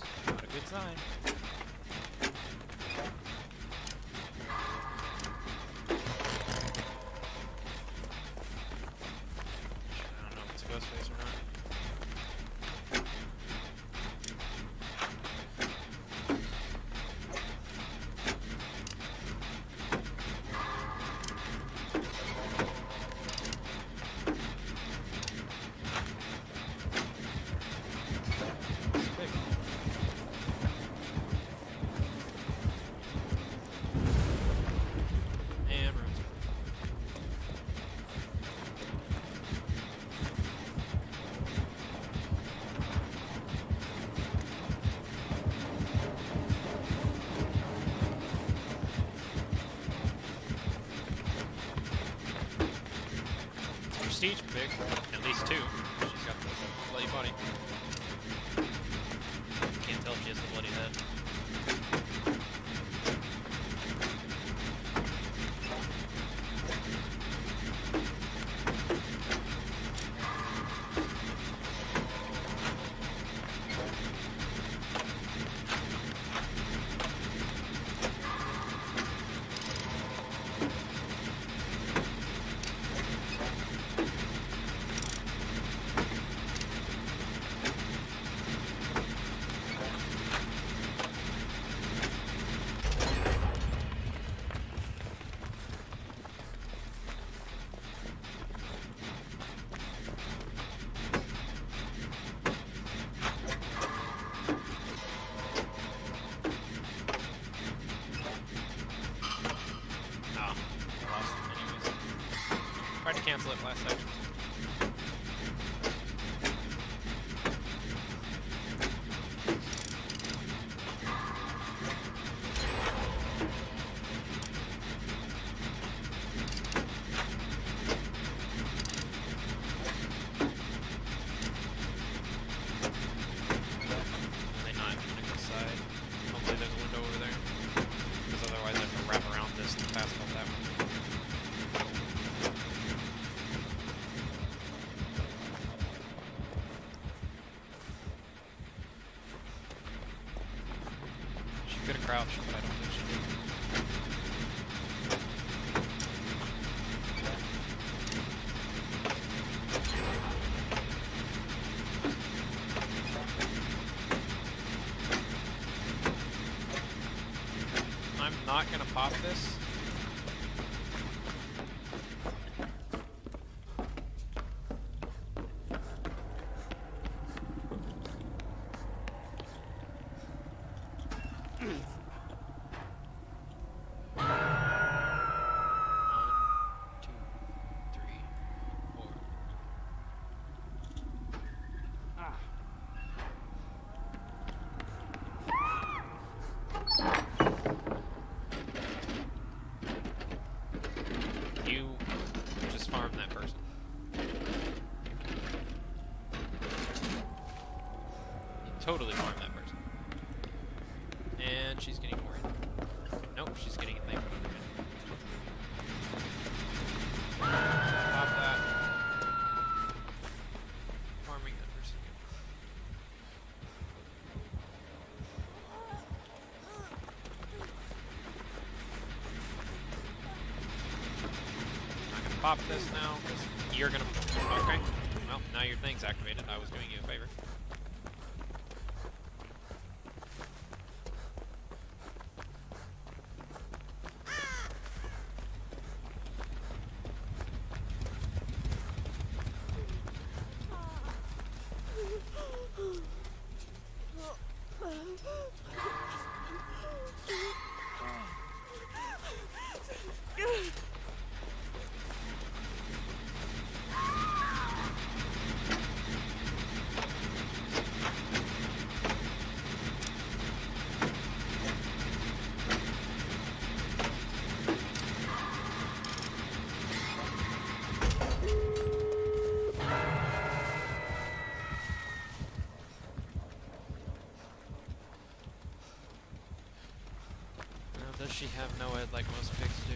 doors. Not a good sign. Prestige Pig, at least two. She's got the bloody body. Can't tell if she has a bloody head. Cancel it last section. They not connect this side. Hopefully there's a window over there. Because otherwise I have to wrap around this to pass up that one. She could have crouched, but I don't think I'm not gonna pop this. One, two, three, four. You just farm that person. You totally farm that person. And she's getting worried. Nope, she's getting a thing. Pop that. Farming that person. I'm gonna pop this now, because you're gonna... Okay. Well, now your thing's activated. I was doing you a favor. does she have no head like most pigs do?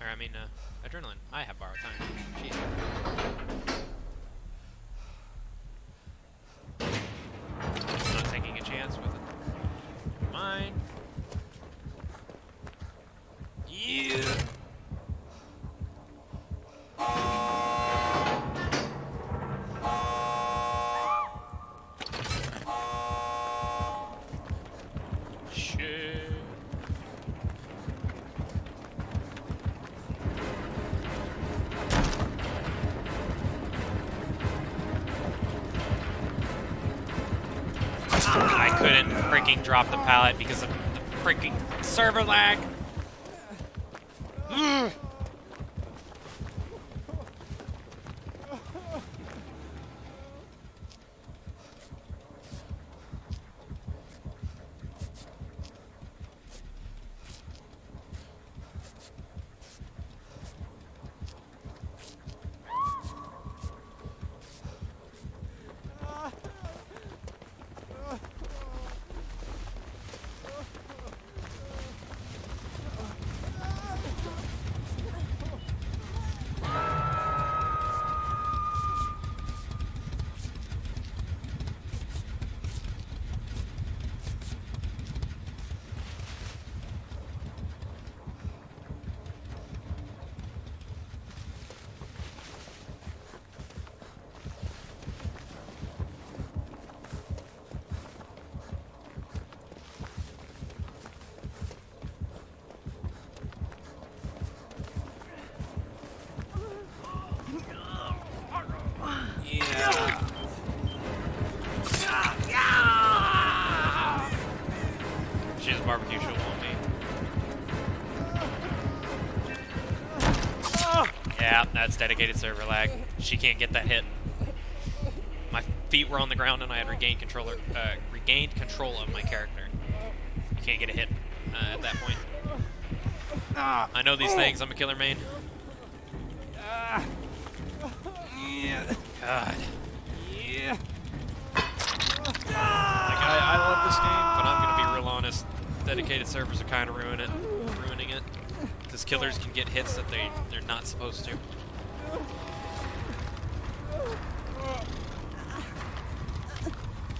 I mean, uh, adrenaline. I have borrowed time. Jeez. Couldn't freaking drop the pallet because of the freaking server lag. Yeah, that's dedicated server lag. She can't get that hit. My feet were on the ground and I had regained controller, uh, regained control of my character. You can't get a hit uh, at that point. Ah. I know these things. I'm a killer main. Ah. Yeah. God. Yeah. Like I, I love this game, but I'm gonna be real honest. Dedicated servers are kind of ruining it, because killers can get hits that they they're not supposed to.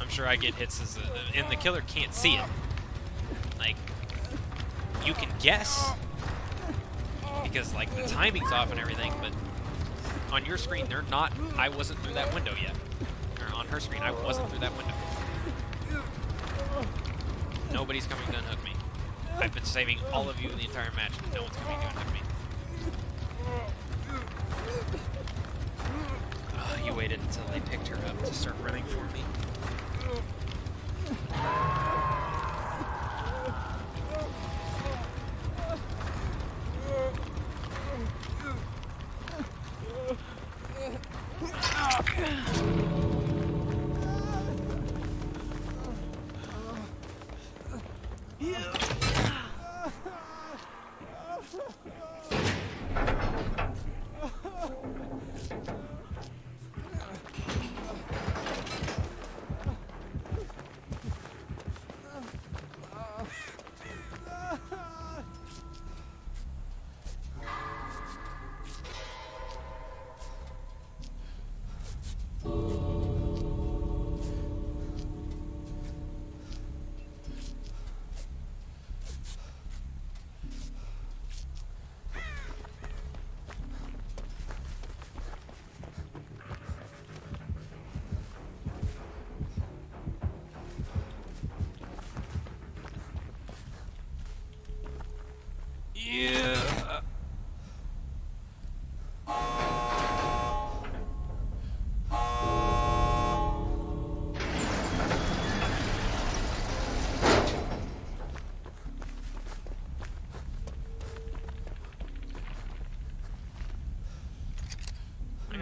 I'm sure I get hits as a, and the killer can't see it. Like you can guess because like the timing's off and everything, but on your screen they're not. I wasn't through that window yet. Or on her screen, I wasn't through that window. Nobody's coming to unhook me. I've been saving all of you the entire match. No one's coming to me. Oh, you waited until they picked her up to start running for me.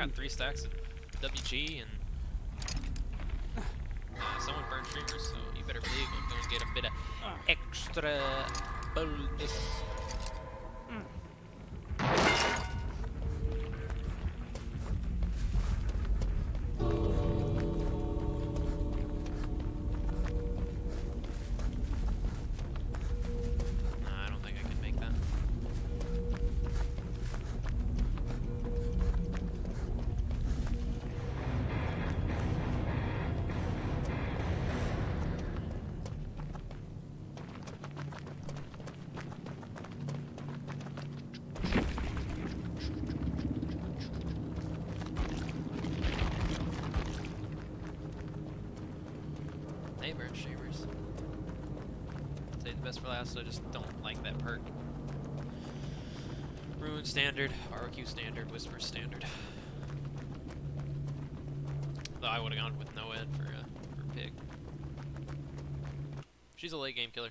Got three stacks of WG and uh, someone burned streamers, so you better believe I'm going to get a bit of extra bonus. favors. Say the best for last, so I just don't like that perk. Ruin standard, RQ standard, Whisper standard. Though I would have gone with NOED for, uh, for Pig. She's a late game killer.